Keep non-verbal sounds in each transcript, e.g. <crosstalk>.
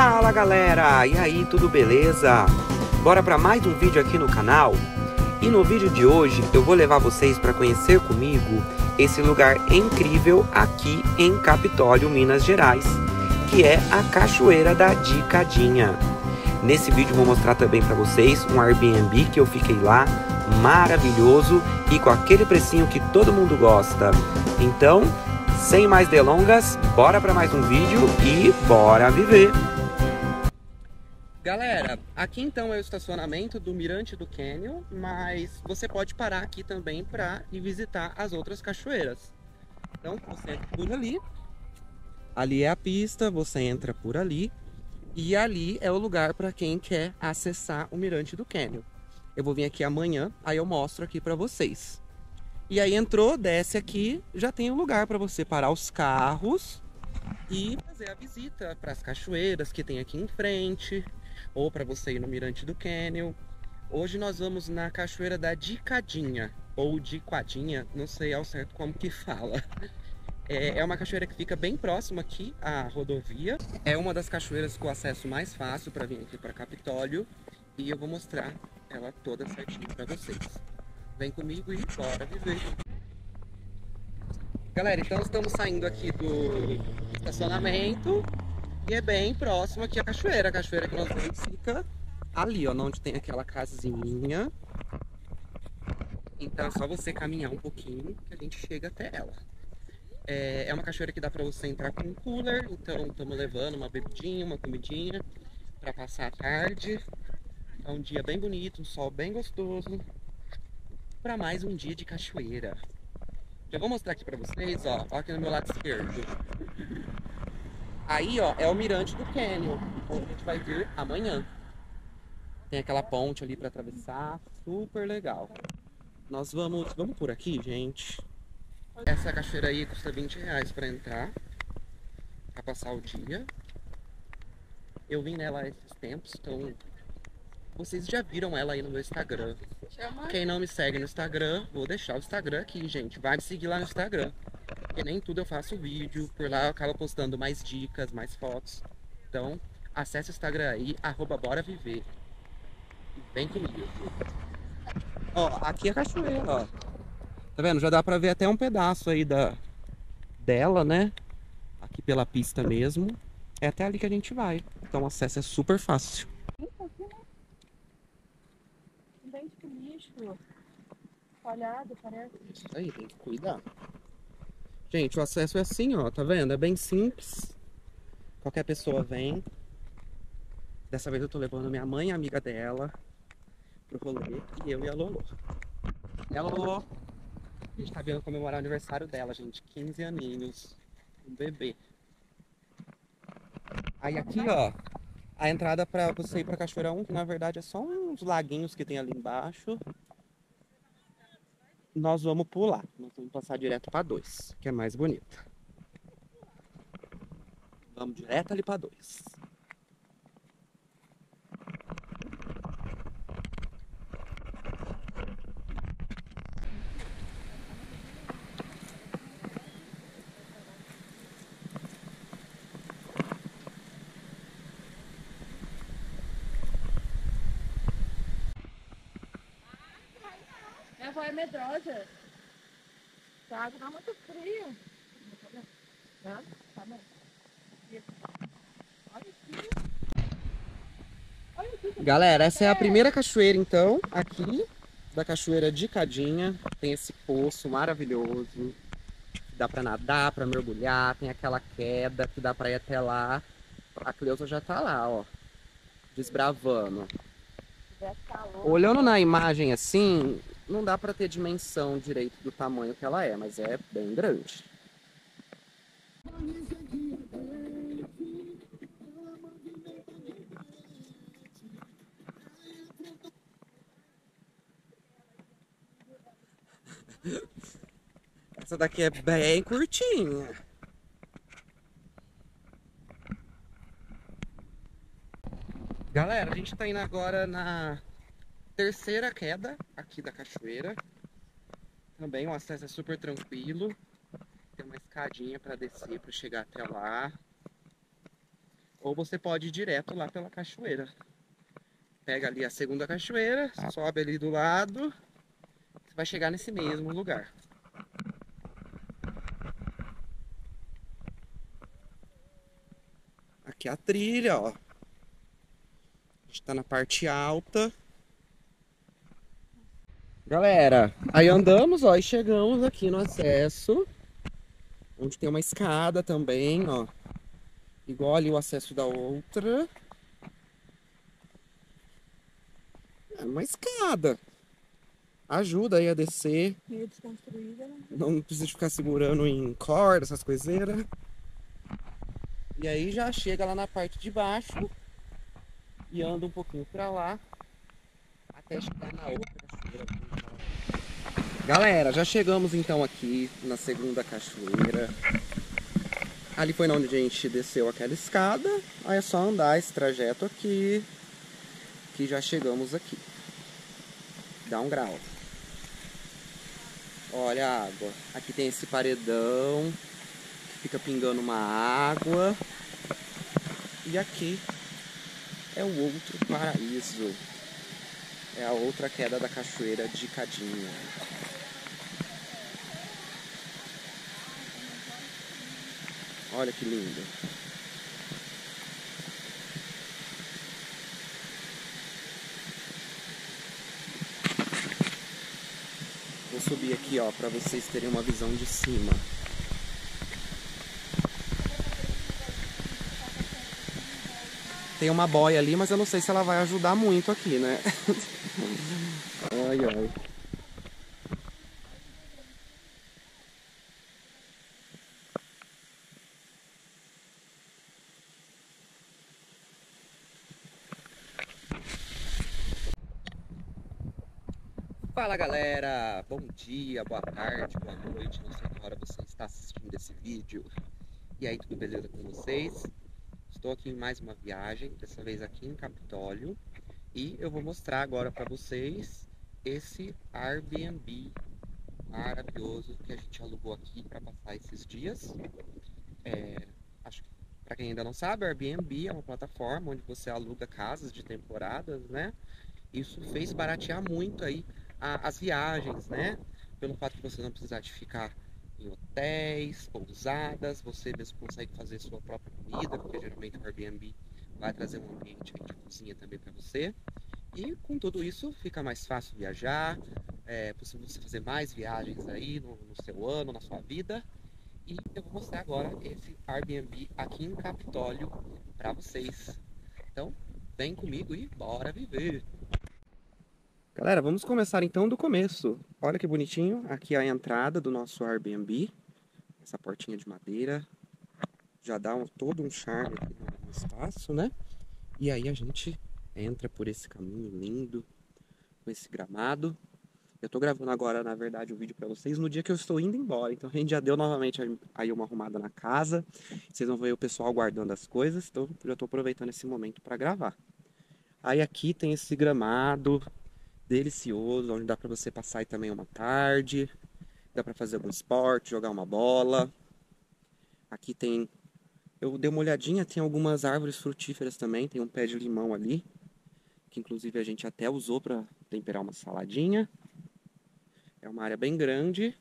Fala galera, e aí, tudo beleza? Bora para mais um vídeo aqui no canal? E no vídeo de hoje eu vou levar vocês para conhecer comigo esse lugar incrível aqui em Capitólio, Minas Gerais, que é a Cachoeira da Dicadinha. Nesse vídeo vou mostrar também para vocês um Airbnb que eu fiquei lá, maravilhoso e com aquele precinho que todo mundo gosta. Então, sem mais delongas, bora para mais um vídeo e bora viver! Galera, aqui então é o estacionamento do Mirante do Canyon, mas você pode parar aqui também para ir visitar as outras cachoeiras. Então você entra por ali, ali é a pista, você entra por ali e ali é o lugar para quem quer acessar o Mirante do Canyon. Eu vou vir aqui amanhã, aí eu mostro aqui para vocês. E aí entrou, desce aqui, já tem um lugar para você parar os carros e fazer a visita para as cachoeiras que tem aqui em frente ou para você ir no Mirante do Canyon. Hoje nós vamos na Cachoeira da Dicadinha, ou Diquadinha, não sei ao certo como que fala. É, é uma cachoeira que fica bem próxima aqui à rodovia. É uma das cachoeiras com acesso mais fácil para vir aqui para Capitólio. E eu vou mostrar ela toda certinho para vocês. Vem comigo e bora viver. Galera, então estamos saindo aqui do estacionamento e é bem próximo aqui a cachoeira. A cachoeira que nós vamos fica ali, ó, onde tem aquela casinha. Então é só você caminhar um pouquinho que a gente chega até ela. É, é uma cachoeira que dá pra você entrar com um cooler, então estamos levando uma bebidinha, uma comidinha para passar a tarde. É um dia bem bonito, um sol bem gostoso para mais um dia de cachoeira. Já vou mostrar aqui para vocês, ó, ó aqui no meu lado esquerdo. Aí, ó, é o mirante do Canyon, onde a gente vai vir amanhã. Tem aquela ponte ali para atravessar, super legal. Nós vamos, vamos por aqui, gente. Essa cachoeira aí custa 20 reais para entrar, para passar o dia. Eu vim nela esses tempos, então vocês já viram ela aí no meu Instagram. Quem não me segue no Instagram, vou deixar o Instagram aqui, gente. Vai me seguir lá no Instagram. Porque nem tudo eu faço vídeo. Por lá eu acabo postando mais dicas, mais fotos. Então, acesse o Instagram aí, arroba bora viver. Vem comigo. Ó, aqui é a cachoeira, ó. Tá vendo? Já dá pra ver até um pedaço aí da, dela, né? Aqui pela pista mesmo. É até ali que a gente vai. Então o acesso é super fácil. Dente com lixo. Falhado, parece. Isso aí, tem que cuidar. Gente, o acesso é assim, ó, tá vendo? É bem simples. Qualquer pessoa vem. Dessa vez eu tô levando minha mãe, amiga dela, pro rolê, e eu e a Lolo. E a Lolo, a gente tá vindo comemorar o aniversário dela, gente. 15 aninhos. Um bebê. Aí aqui, ó, a entrada pra você ir pra Cachoeira 1, que na verdade é só uns laguinhos que tem ali embaixo nós vamos pular. Nós vamos passar direto para 2, que é mais bonita. Vamos direto ali para 2. Avó é medrosa. A água tá muito fria. Tá? Tá bom. Olha aqui. Olha aqui. Galera, essa é a primeira cachoeira, então, aqui da Cachoeira de Cadinha. Tem esse poço maravilhoso. Dá pra nadar, pra mergulhar. Tem aquela queda que dá pra ir até lá. A Cleusa já tá lá, ó. Desbravando. Olhando na imagem assim, não dá pra ter dimensão direito do tamanho que ela é, mas é bem grande. Essa daqui é bem curtinha. Galera, a gente tá indo agora na terceira queda aqui da cachoeira. Também o acesso é super tranquilo. Tem uma escadinha para descer para chegar até lá. ou você pode ir direto lá pela cachoeira. Pega ali a segunda cachoeira, Ah. sobe ali do lado, você vai chegar nesse mesmo lugar. Aqui é a trilha, ó. A gente tá na parte alta. Galera, aí andamos, ó, e chegamos aqui no acesso. Onde tem uma escada também, ó. Igual ali o acesso da outra. É uma escada. Ajuda aí a descer. Meio desconstruída, né? Não precisa ficar segurando em corda, essas coiseiras. E aí já chega lá na parte de baixo. E anda um pouquinho pra lá. Até chegar na outra. Galera, já chegamos então aqui na segunda cachoeira. Ali foi onde a gente desceu aquela escada. Aí é só andar esse trajeto aqui. Que já chegamos aqui. Dá um grau. Olha a água. Aqui tem esse paredão. Que fica pingando uma água. E aqui é o outro paraíso. É a outra queda da cachoeira de Cadinho. Olha que lindo. Vou subir aqui, ó, para vocês terem uma visão de cima. Tem uma boia ali, mas eu não sei se ela vai ajudar muito aqui, né? <laughs> ai, ai. Fala galera, bom dia, boa tarde, boa noite, não sei que hora você está assistindo esse vídeo. E aí, tudo beleza com vocês? Estou aqui em mais uma viagem, dessa vez aqui em Capitólio, e eu vou mostrar agora para vocês esse Airbnb maravilhoso que a gente alugou aqui para passar esses dias. É, acho que para quem ainda não sabe, o Airbnb é uma plataforma onde você aluga casas de temporadas, né? Isso fez baratear muito aí a- as viagens, né? Pelo fato de você não precisar de ficar em hotéis, pousadas, você mesmo consegue fazer sua própria comida, porque geralmente o Airbnb vai trazer um ambiente de cozinha também para você. E com tudo isso fica mais fácil viajar, é possível você fazer mais viagens aí no, no seu ano, na sua vida. E eu vou mostrar agora esse Airbnb aqui em Capitólio para vocês. Então, vem comigo e bora viver! Galera, vamos começar então do começo. Olha que bonitinho, aqui é a entrada do nosso Airbnb. Essa portinha de madeira. Já dá um- todo um charme aqui no, espaço, né? E aí a gente entra por esse caminho lindo, com esse gramado. Eu tô gravando agora, na verdade, o vídeo pra vocês no dia que eu estou indo embora. Então a gente já deu novamente aí uma arrumada na casa. Vocês vão ver o pessoal guardando as coisas. Então já tô aproveitando esse momento para gravar. Aí aqui tem esse gramado delicioso, onde dá para você passar aí também uma tarde, dá para fazer algum esporte, jogar uma bola. Aqui tem, eu dei uma olhadinha, tem algumas árvores frutíferas também, tem um pé de limão ali, que inclusive a gente até usou para temperar uma saladinha. É uma área bem grande.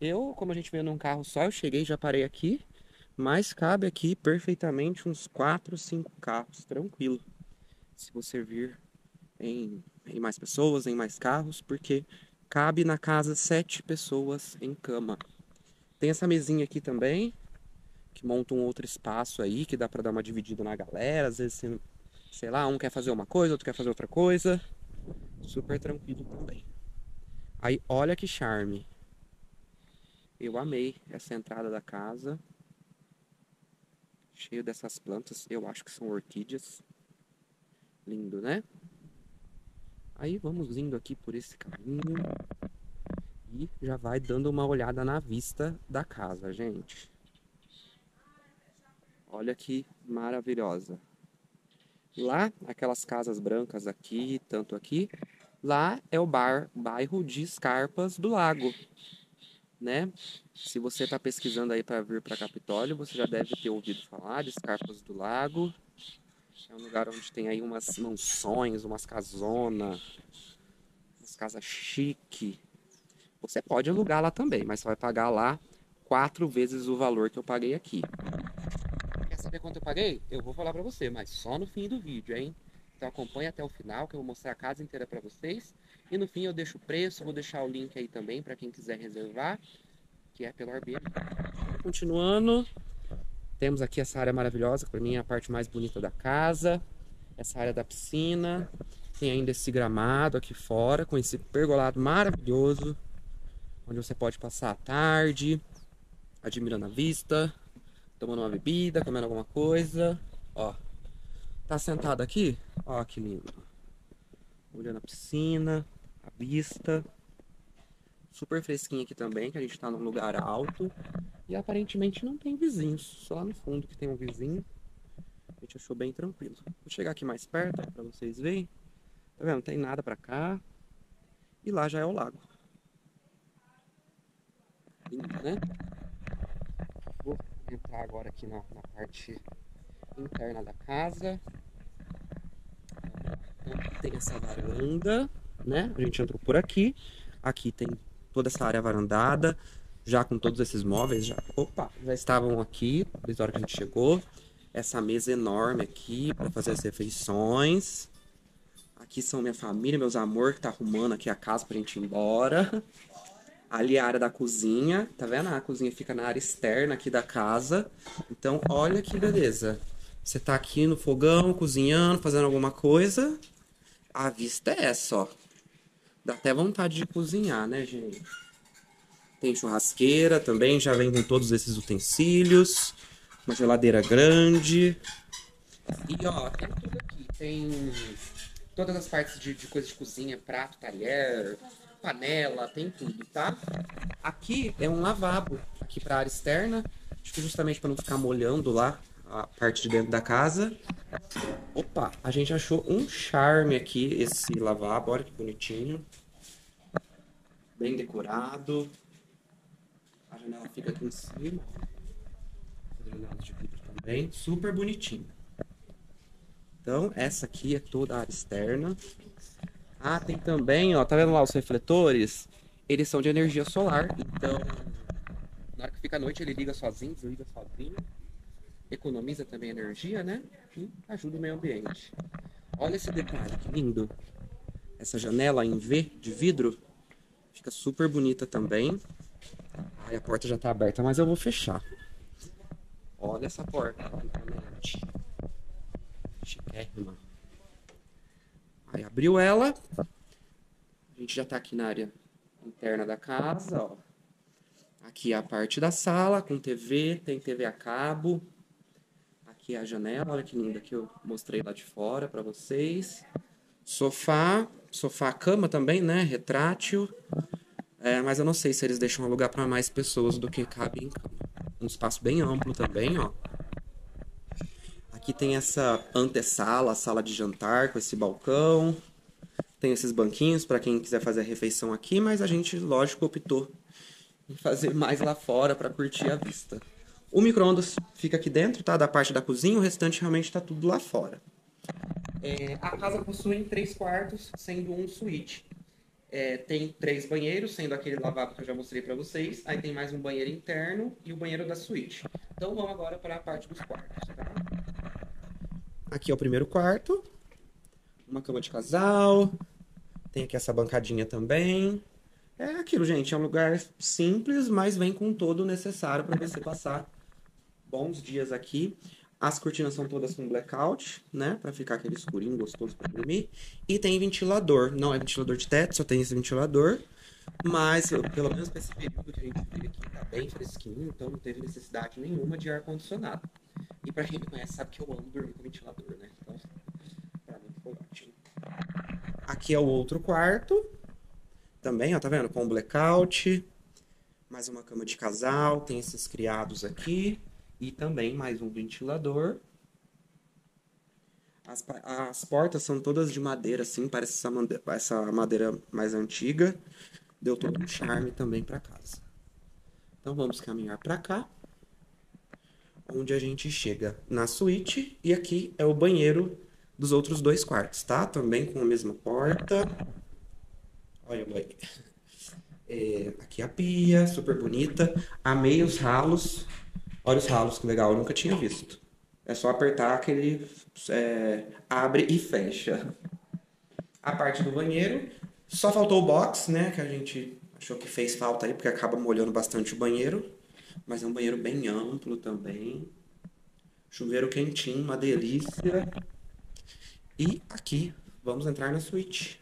Eu, como a gente veio num carro só, eu cheguei, já parei aqui, mas cabe aqui perfeitamente uns 4, 5 carros, tranquilo. Se você vir em em mais pessoas, em mais carros, porque cabe na casa sete pessoas em cama. Tem essa mesinha aqui também, que monta um outro espaço aí, que dá pra dar uma dividida na galera. Às vezes, sei lá, um quer fazer uma coisa, outro quer fazer outra coisa. Super tranquilo também. Aí, olha que charme. Eu amei essa entrada da casa. Cheio dessas plantas, eu acho que são orquídeas. Lindo, né? Aí vamos indo aqui por esse caminho e já vai dando uma olhada na vista da casa, gente. Olha que maravilhosa. Lá, aquelas casas brancas aqui, tanto aqui, lá é o bar, bairro de Escarpas do Lago, né? Se você está pesquisando aí para vir para Capitólio, você já deve ter ouvido falar de Escarpas do Lago. É um lugar onde tem aí umas mansões, umas casonas, umas casas chique. Você pode alugar lá também, mas você vai pagar lá quatro vezes o valor que eu paguei aqui. Saber quanto eu paguei? Eu vou falar pra você, mas só no fim do vídeo, hein? Então acompanhe até o final que eu vou mostrar a casa inteira pra vocês. E no fim eu deixo o preço, vou deixar o link aí também para quem quiser reservar, que é pelo Airbnb. Continuando, temos aqui essa área maravilhosa, que para mim é a parte mais bonita da casa. Essa área da piscina. Tem ainda esse gramado aqui fora, com esse pergolado maravilhoso, onde você pode passar a tarde, admirando a vista, tomando uma bebida, comendo alguma coisa. Ó, tá sentado aqui? Ó, que lindo. Olhando a piscina, a vista. Super fresquinho aqui também, que a gente tá num lugar alto. E aparentemente não tem vizinhos, só lá no fundo que tem um vizinho. A gente achou bem tranquilo. Vou chegar aqui mais perto para vocês verem. Tá vendo? Não tem nada para cá. E lá já é o lago. Lindo, né? Vou entrar agora aqui na, na parte interna da casa. Então, tem essa varanda, né? A gente entrou por aqui. Aqui tem toda essa área varandada, já com todos esses móveis, já, opa, já estavam aqui, desde a hora que a gente chegou. Essa mesa enorme aqui para fazer as refeições. Aqui são minha família, meus amor que tá arrumando aqui a casa pra gente ir embora. Ali a área da cozinha, tá vendo? A cozinha fica na área externa aqui da casa. Então, olha que beleza. Você tá aqui no fogão, cozinhando, fazendo alguma coisa. A vista é essa, ó. Dá até vontade de cozinhar, né, gente? Tem churrasqueira também, já vem com todos esses utensílios. Uma geladeira grande. E ó, tem tudo aqui. Tem todas as partes de, de coisa de cozinha, prato, talher, panela, tem tudo, tá? Aqui é um lavabo, aqui pra área externa. Acho que justamente para não ficar molhando lá a parte de dentro da casa. Opa, a gente achou um charme aqui, esse lavabo, olha que bonitinho. Bem decorado. A janela fica aqui em cima. As janelas de vidro também, super bonitinho. Então, essa aqui é toda a área externa. Ah, tem também, ó, tá vendo lá os refletores? Eles são de energia solar, então na hora que fica a noite ele liga sozinho, desliga sozinho economiza também energia, né? E ajuda o meio ambiente. Olha esse detalhe, que lindo. Essa janela em V de vidro fica super bonita também. Aí a porta já tá aberta, mas eu vou fechar. Olha essa porta. Chiquérrima. Aí abriu ela. A gente já tá aqui na área interna da casa, ó. Aqui é a parte da sala com TV, tem TV a cabo. Aqui é a janela, olha que linda que eu mostrei lá de fora para vocês. Sofá, sofá cama também, né? Retrátil. É, mas eu não sei se eles deixam lugar para mais pessoas do que cabe em cama. Um espaço bem amplo também, ó. Aqui tem essa antessala, sala de jantar com esse balcão. Tem esses banquinhos para quem quiser fazer a refeição aqui, mas a gente, lógico, optou em fazer mais lá fora para curtir a vista. O micro-ondas fica aqui dentro, tá? Da parte da cozinha, o restante realmente está tudo lá fora. É, a casa possui três quartos, sendo um suíte. É, tem três banheiros, sendo aquele lavabo que eu já mostrei para vocês. Aí tem mais um banheiro interno e o banheiro da suíte. Então vamos agora para a parte dos quartos, tá? Aqui é o primeiro quarto. Uma cama de casal. Tem aqui essa bancadinha também. É aquilo, gente. É um lugar simples, mas vem com todo o necessário para você passar bons dias aqui. As cortinas são todas com blackout, né? Pra ficar aquele escurinho gostoso pra dormir. E tem ventilador. Não é ventilador de teto, só tem esse ventilador. Mas, pelo menos pra esse período que a gente vive aqui, tá bem fresquinho. Então não teve necessidade nenhuma de ar-condicionado. E pra quem me conhece sabe que eu amo dormir com ventilador, né? Então, pra mim foi ótimo. Aqui é o outro quarto. Também, ó, tá vendo? Com blackout. Mais uma cama de casal. Tem esses criados aqui. E também mais um ventilador. As, as portas são todas de madeira, assim, parece essa madeira, essa madeira mais antiga. Deu todo um charme também para casa. Então vamos caminhar para cá. onde a gente chega na suíte e aqui é o banheiro dos outros dois quartos, tá? Também com a mesma porta. Olha o banheiro. É, aqui a pia, super bonita. Amei os ralos. Olha os ralos, que legal, eu nunca tinha visto. É só apertar que ele é, abre e fecha. A parte do banheiro, só faltou o box, né? Que a gente achou que fez falta aí, porque acaba molhando bastante o banheiro. Mas é um banheiro bem amplo também. Chuveiro quentinho, uma delícia. E aqui, vamos entrar na suíte.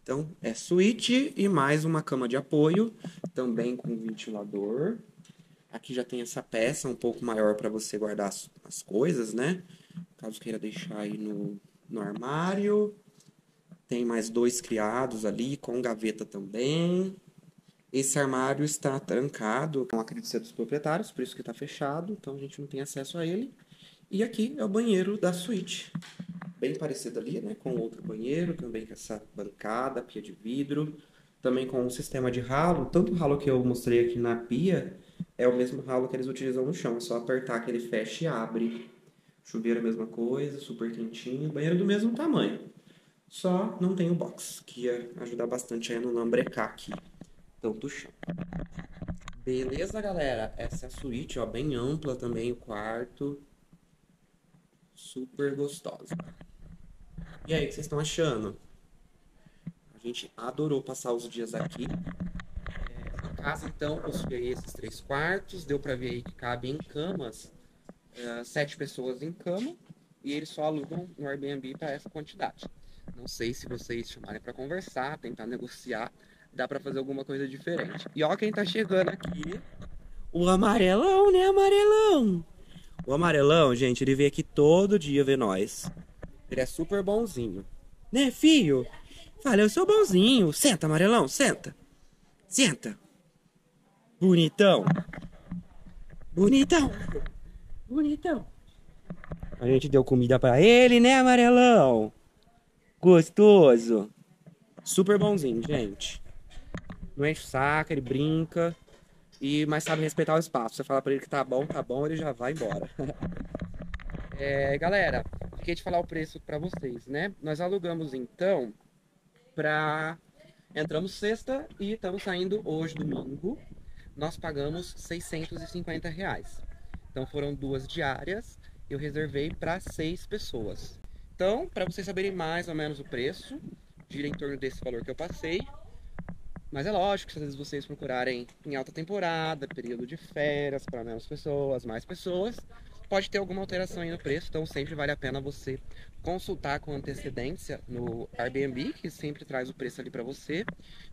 Então, é suíte e mais uma cama de apoio, também com ventilador. Aqui já tem essa peça um pouco maior para você guardar as, as, coisas, né? Caso queira deixar aí no, no armário. Tem mais dois criados ali, com gaveta também. Esse armário está trancado, não acredito ser dos proprietários, por isso que está fechado, então a gente não tem acesso a ele. E aqui é o banheiro da suíte. Bem parecido ali, né? Com outro banheiro, também com essa bancada, pia de vidro. Também com um sistema de ralo. Tanto o ralo que eu mostrei aqui na pia é o mesmo ralo que eles utilizam no chão. É só apertar que ele fecha e abre. Chuveiro a mesma coisa, super quentinho. Banheiro do mesmo tamanho. Só não tem o box, que ia ajudar bastante aí no lambrecar aqui tanto chão. Beleza, galera? Essa é a suíte, ó, bem ampla também o quarto. Super gostosa. E aí, o que vocês estão achando? A gente adorou passar os dias aqui. É, casa, então, possui esses três quartos. Deu pra ver aí que cabe em camas. É, sete pessoas em cama. E eles só alugam no Airbnb para essa quantidade. Não sei se vocês chamarem para conversar, tentar negociar dá para fazer alguma coisa diferente. E ó quem tá chegando aqui. O amarelão, né, amarelão? O amarelão, gente, ele vem aqui todo dia ver nós. Ele é super bonzinho. Né, filho? Fala, eu sou bonzinho. Senta, amarelão, senta. Senta. Bonitão. Bonitão. Bonitão. A gente deu comida para ele, né, amarelão? Gostoso. Super bonzinho, gente não enche o saco, ele brinca, e mas sabe respeitar o espaço. Você fala para ele que tá bom, tá bom, ele já vai embora. <laughs> é, galera, fiquei de falar o preço para vocês, né? Nós alugamos então para entramos sexta e estamos saindo hoje domingo. Nós pagamos 650 reais. Então foram duas diárias. Eu reservei para seis pessoas. Então, para vocês saberem mais ou menos o preço, gira em torno desse valor que eu passei. Mas é lógico que às vezes vocês procurarem em alta temporada, período de férias, para menos pessoas, mais pessoas, pode ter alguma alteração aí no preço, então sempre vale a pena você consultar com antecedência no Airbnb, que sempre traz o preço ali para você.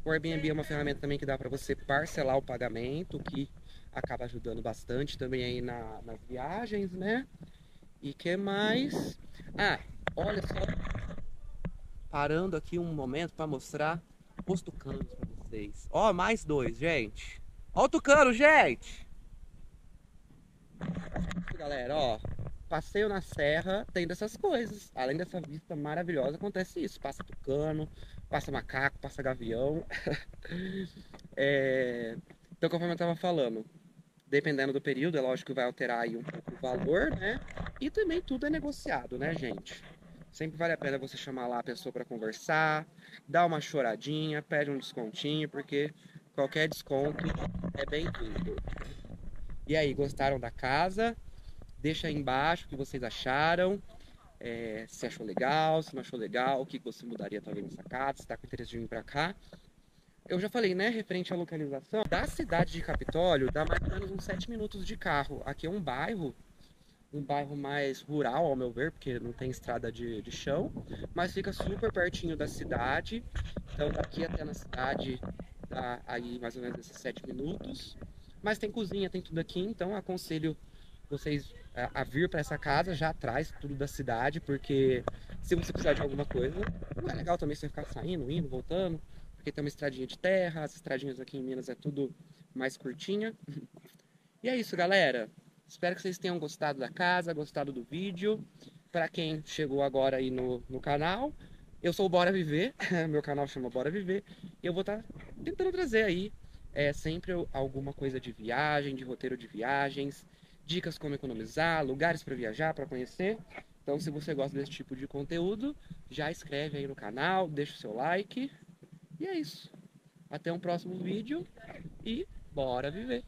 O Airbnb é uma ferramenta também que dá para você parcelar o pagamento, que acaba ajudando bastante também aí na, nas viagens, né? E que mais? Ah, olha só, parando aqui um momento para mostrar os tucanos pra vocês. Ó, mais dois, gente. Ó o tucano, gente! Galera, ó. Passeio na serra tem dessas coisas. Além dessa vista maravilhosa, acontece isso. Passa tucano, passa macaco, passa gavião. <laughs> é... Então, conforme eu tava falando, dependendo do período, é lógico que vai alterar aí um pouco o valor, né? E também tudo é negociado, né, gente? Sempre vale a pena você chamar lá a pessoa para conversar, dar uma choradinha, pede um descontinho, porque qualquer desconto é bem-vindo. E aí, gostaram da casa? Deixa aí embaixo o que vocês acharam. É, se achou legal, se não achou legal, o que você mudaria talvez nessa casa, se está com interesse de vir para cá. Eu já falei, né, referente à localização, da cidade de Capitólio dá mais ou menos uns 7 minutos de carro. Aqui é um bairro um bairro mais rural, ao meu ver, porque não tem estrada de, de chão, mas fica super pertinho da cidade. Então daqui até na cidade dá aí mais ou menos esses sete minutos. Mas tem cozinha, tem tudo aqui, então aconselho vocês a, a vir para essa casa já atrás tudo da cidade, porque se você precisar de alguma coisa, não é legal também você ficar saindo, indo, voltando, porque tem uma estradinha de terra, as estradinhas aqui em Minas é tudo mais curtinha. E é isso, galera. Espero que vocês tenham gostado da casa, gostado do vídeo. Para quem chegou agora aí no, no canal, eu sou o Bora Viver, <laughs> meu canal chama Bora Viver, e eu vou estar tá tentando trazer aí é, sempre alguma coisa de viagem, de roteiro de viagens, dicas como economizar, lugares para viajar, para conhecer. Então, se você gosta desse tipo de conteúdo, já inscreve aí no canal, deixa o seu like. E é isso. Até um próximo vídeo e bora viver!